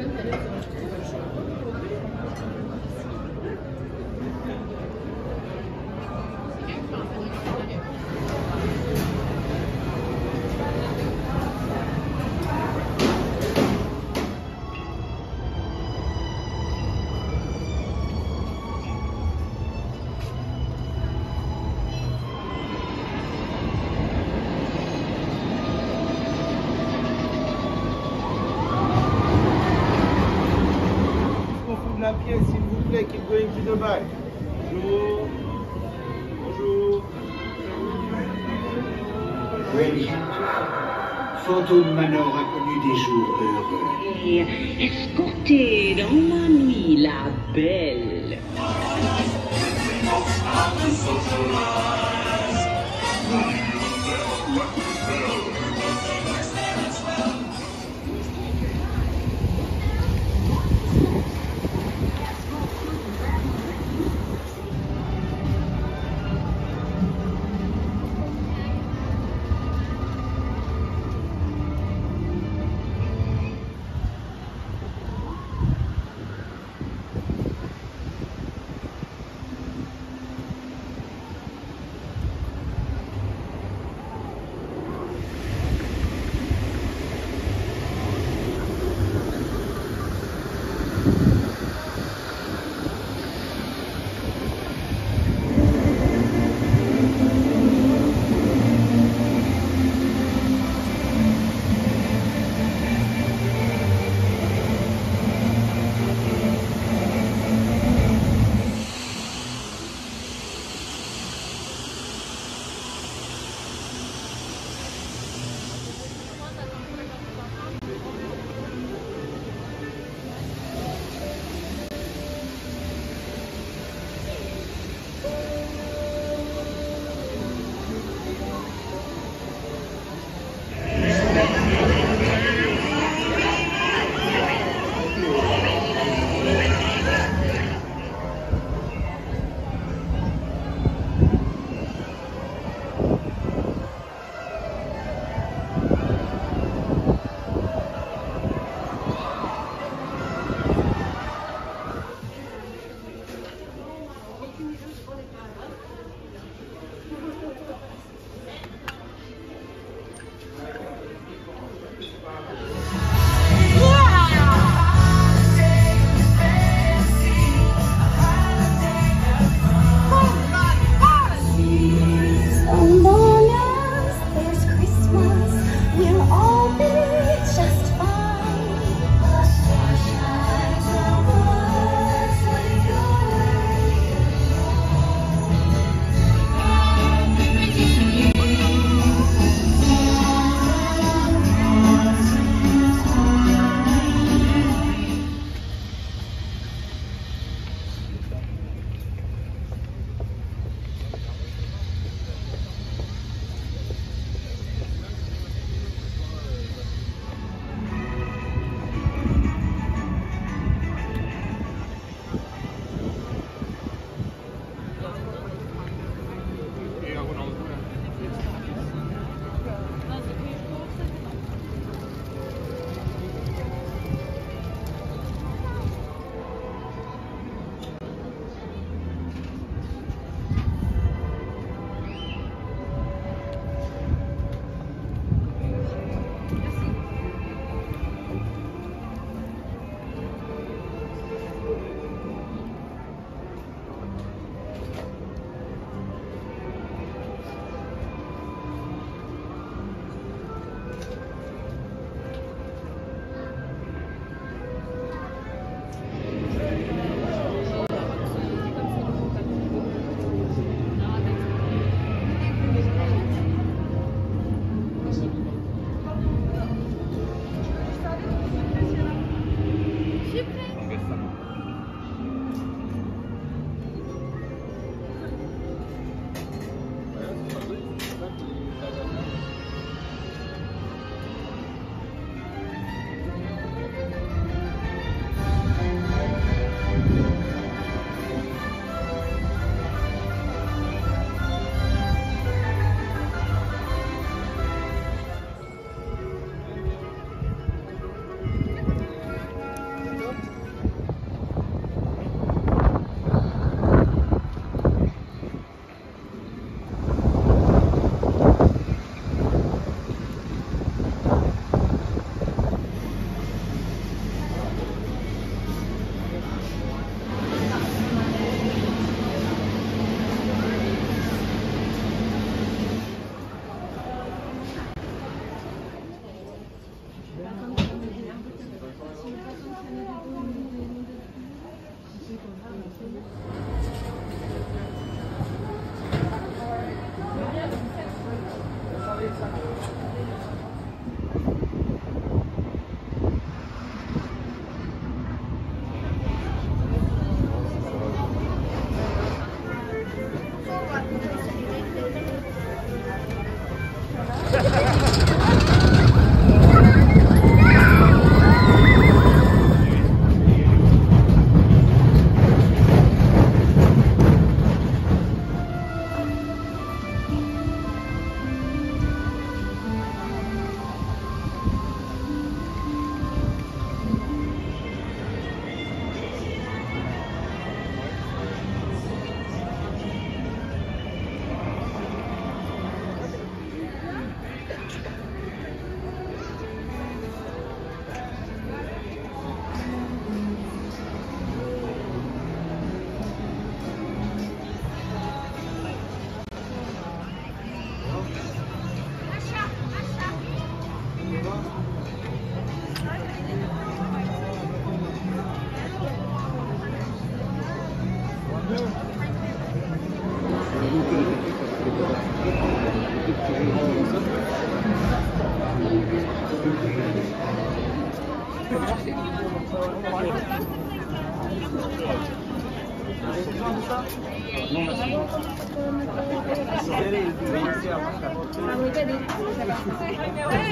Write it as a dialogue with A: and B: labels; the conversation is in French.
A: even finish. sortie de bac. Bonjour. Bonjour.
B: Oui. Fantôme Manor a connu des jours heureux.
C: Et escorté dans la nuit la belle.
A: Gracias.